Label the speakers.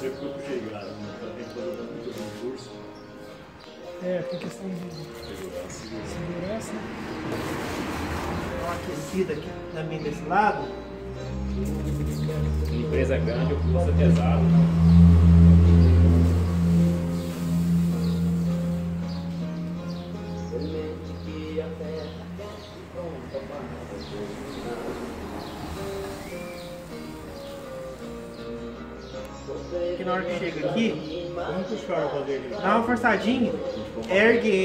Speaker 1: ser porque eu puxei grado, mas né? ela tem que fazer muito bom curso.
Speaker 2: É, por questão de
Speaker 1: segurança.
Speaker 2: segurança.
Speaker 3: Dá uma aquecida aqui também desse lado.
Speaker 4: Empresa grande, o curso é pesado.
Speaker 1: Né?
Speaker 4: Semente que a terra é pronta
Speaker 1: para
Speaker 4: Porque na hora que
Speaker 3: chega aqui,
Speaker 1: que os caras fazem dá uma forçadinha, ergue